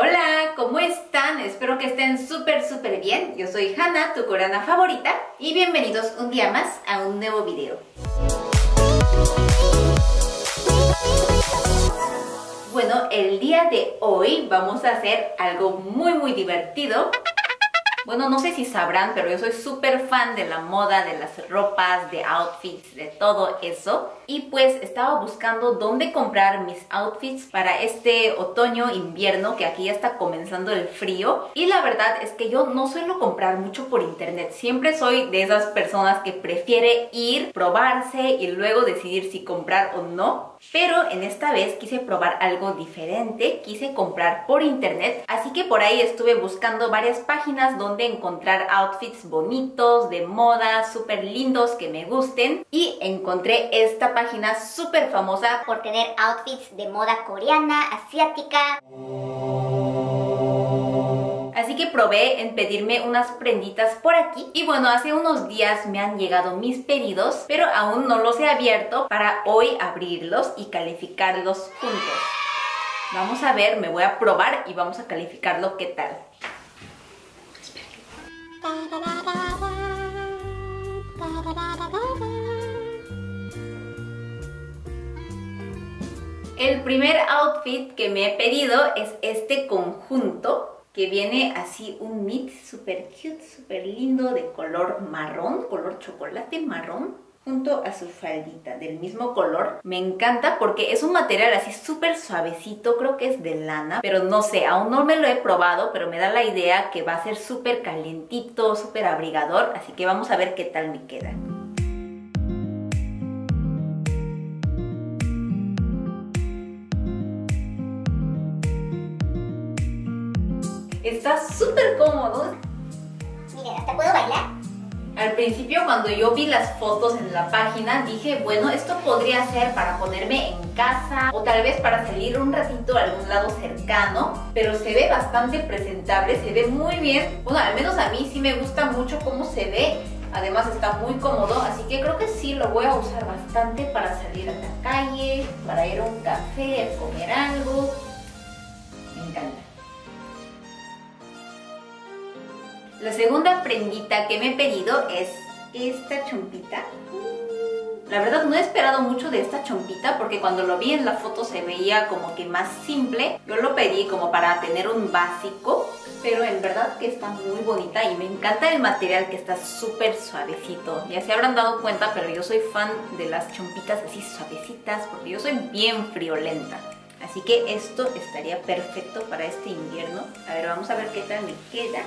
Hola, ¿cómo están? Espero que estén súper súper bien. Yo soy Hannah, tu coreana favorita, y bienvenidos un día más a un nuevo video. Bueno, el día de hoy vamos a hacer algo muy muy divertido bueno, no sé si sabrán, pero yo soy súper fan de la moda, de las ropas, de outfits, de todo eso. Y pues estaba buscando dónde comprar mis outfits para este otoño, invierno, que aquí ya está comenzando el frío. Y la verdad es que yo no suelo comprar mucho por internet. Siempre soy de esas personas que prefiere ir, probarse y luego decidir si comprar o no. Pero en esta vez quise probar algo diferente, quise comprar por internet, así que por ahí estuve buscando varias páginas donde encontrar outfits bonitos, de moda, súper lindos que me gusten y encontré esta página súper famosa por tener outfits de moda coreana, asiática. Que probé en pedirme unas prenditas por aquí. Y bueno, hace unos días me han llegado mis pedidos, pero aún no los he abierto para hoy abrirlos y calificarlos juntos. Vamos a ver, me voy a probar y vamos a calificarlo qué tal. El primer outfit que me he pedido es este conjunto que viene así un mix super cute, super lindo de color marrón, color chocolate marrón junto a su faldita del mismo color. Me encanta porque es un material así súper suavecito, creo que es de lana, pero no sé, aún no me lo he probado, pero me da la idea que va a ser súper calientito, súper abrigador, así que vamos a ver qué tal me queda. Está súper cómodo. Miren, hasta puedo bailar. Al principio cuando yo vi las fotos en la página dije, bueno, esto podría ser para ponerme en casa o tal vez para salir un ratito a algún lado cercano, pero se ve bastante presentable, se ve muy bien. Bueno, al menos a mí sí me gusta mucho cómo se ve, además está muy cómodo, así que creo que sí lo voy a usar bastante para salir a la calle, para ir a un café, a comer algo. Me encanta. La segunda prendita que me he pedido es esta chompita. La verdad no he esperado mucho de esta chompita porque cuando lo vi en la foto se veía como que más simple. Yo lo pedí como para tener un básico, pero en verdad que está muy bonita y me encanta el material que está súper suavecito. Ya se habrán dado cuenta, pero yo soy fan de las chompitas así suavecitas porque yo soy bien friolenta. Así que esto estaría perfecto para este invierno. A ver, vamos a ver qué tal me queda.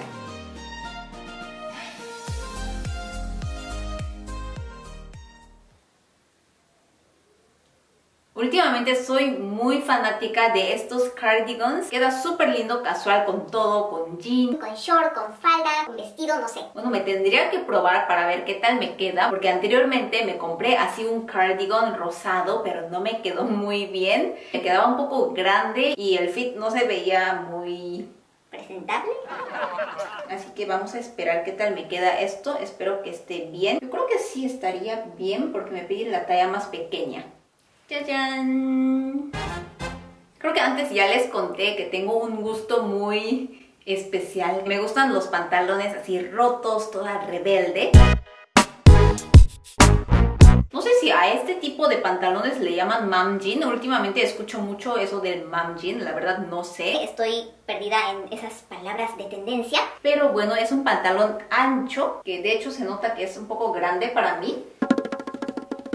Últimamente soy muy fanática de estos cardigans. Queda súper lindo casual con todo, con jean. Con short, con falda, con vestido, no sé. Bueno, me tendría que probar para ver qué tal me queda. Porque anteriormente me compré así un cardigan rosado, pero no me quedó muy bien. Me quedaba un poco grande y el fit no se veía muy presentable. Así que vamos a esperar qué tal me queda esto. Espero que esté bien. Yo creo que sí estaría bien porque me piden la talla más pequeña. ¡Chayán! Creo que antes ya les conté que tengo un gusto muy especial. Me gustan los pantalones así rotos, toda rebelde. No sé si a este tipo de pantalones le llaman mam jean. Últimamente escucho mucho eso del mam jean, la verdad no sé. Estoy perdida en esas palabras de tendencia. Pero bueno, es un pantalón ancho, que de hecho se nota que es un poco grande para mí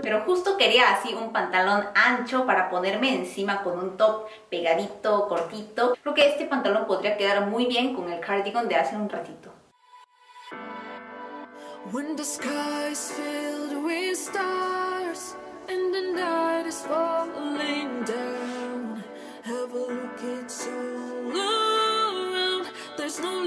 pero justo quería así un pantalón ancho para ponerme encima con un top pegadito, cortito. Creo que este pantalón podría quedar muy bien con el cardigan de hace un ratito. ¿Qué tal? Bueno, no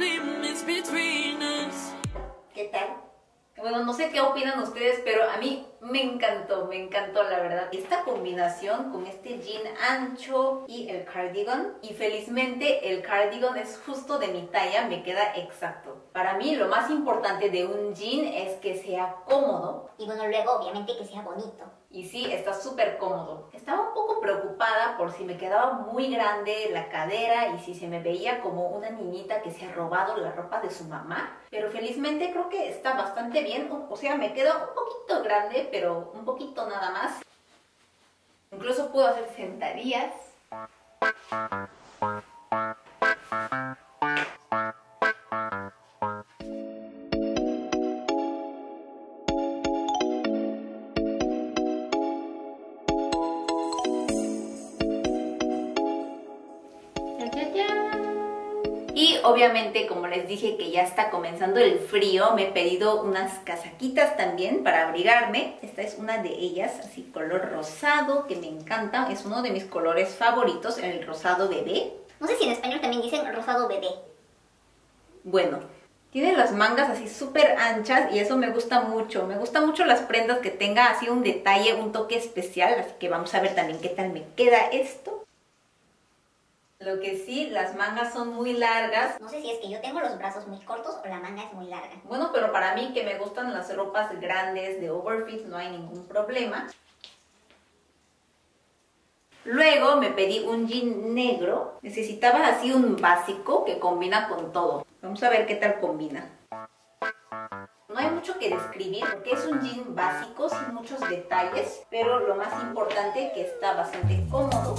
sé qué opinan ustedes, pero a mí Me encantó, me encantó la verdad. Esta combinación con este jean ancho y el cardigan. Y felizmente el cardigan es justo de mi talla, me queda exacto. Para mí lo más importante de un jean es que sea cómodo. Y bueno, luego obviamente que sea bonito. Y sí, está súper cómodo. Estaba un poco preocupada por si me quedaba muy grande la cadera y si se me veía como una niñita que se ha robado la ropa de su mamá. Pero felizmente creo que está bastante bien. O sea, me queda un poquito grande, pero un poquito nada más. Incluso puedo hacer sentadillas. Obviamente, como les dije que ya está comenzando el frío, me he pedido unas casaquitas también para abrigarme. Esta es una de ellas, así color rosado, que me encanta. Es uno de mis colores favoritos, el rosado bebé. No sé si en español también dicen rosado bebé. Bueno, tiene las mangas así súper anchas y eso me gusta mucho. Me gusta mucho las prendas que tenga así un detalle, un toque especial. Así que vamos a ver también qué tal me queda esto. Lo que sí, las mangas son muy largas. No sé si es que yo tengo los brazos muy cortos o la manga es muy larga. Bueno, pero para mí que me gustan las ropas grandes de overfit no hay ningún problema. Luego me pedí un jean negro. Necesitaba así un básico que combina con todo. Vamos a ver qué tal combina. No hay mucho que describir porque es un jean básico sin muchos detalles, pero lo más importante que está bastante cómodo.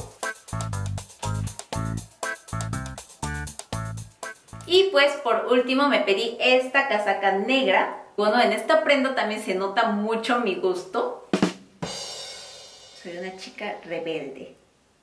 Y pues por último me pedí esta casaca negra. Bueno, en esta prenda también se nota mucho mi gusto. Soy una chica rebelde.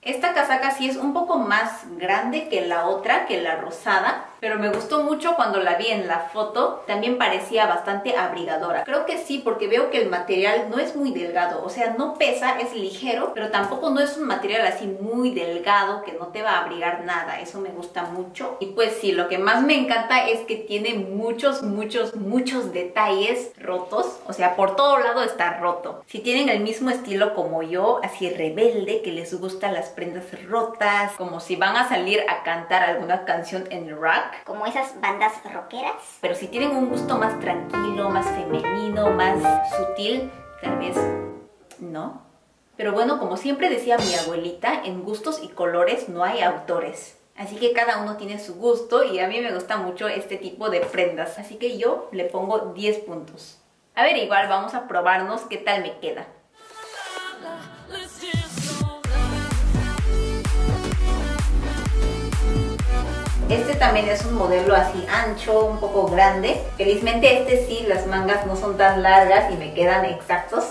Esta casaca sí es un poco más grande que la otra, que la rosada, pero me gustó mucho cuando la vi en la foto. También parecía bastante abrigadora. Creo que sí, porque veo que el material no es muy delgado. O sea, no pesa, es ligero, pero tampoco no es un material así muy delgado que no te va a abrigar nada. Eso me gusta mucho. Y pues sí, lo que más me encanta es que tiene muchos, muchos, muchos detalles rotos. O sea, por todo lado está roto. Si tienen el mismo estilo como yo, así rebelde, que les gustan las prendas rotas, como si van a salir a cantar alguna canción en el. Como esas bandas rockeras. Pero si tienen un gusto más tranquilo, más femenino, más sutil, tal vez no. Pero bueno, como siempre decía mi abuelita, en gustos y colores no hay autores. Así que cada uno tiene su gusto y a mí me gusta mucho este tipo de prendas. Así que yo le pongo 10 puntos. A ver, igual vamos a probarnos qué tal me queda. Este también es un modelo así ancho, un poco grande. Felizmente este sí, las mangas no son tan largas y me quedan exactos.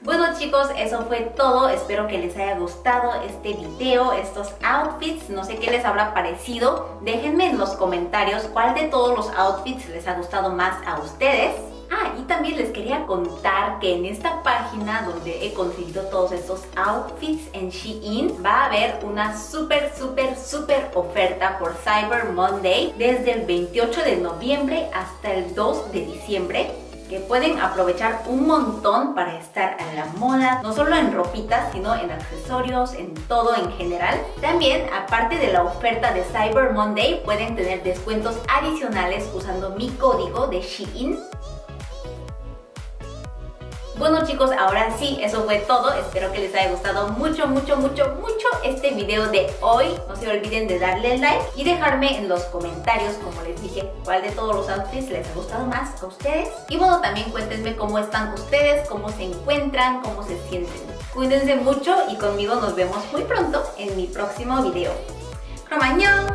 Bueno chicos, eso fue todo. Espero que les haya gustado este video, estos outfits. No sé qué les habrá parecido. Déjenme en los comentarios cuál de todos los outfits les ha gustado más a ustedes. Ah, y también les quería contar que en esta página donde he conseguido todos estos outfits en Shein va a haber una súper, súper, súper oferta por Cyber Monday desde el 28 de noviembre hasta el 2 de diciembre que pueden aprovechar un montón para estar a la moda, no solo en ropitas, sino en accesorios, en todo en general. También, aparte de la oferta de Cyber Monday, pueden tener descuentos adicionales usando mi código de Shein bueno chicos, ahora sí, eso fue todo. Espero que les haya gustado mucho, mucho, mucho, mucho este video de hoy. No se olviden de darle like y dejarme en los comentarios, como les dije, cuál de todos los outfits les ha gustado más a ustedes. Y bueno, también cuéntenme cómo están ustedes, cómo se encuentran, cómo se sienten. Cuídense mucho y conmigo nos vemos muy pronto en mi próximo video. ¡Cromañón!